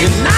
You're not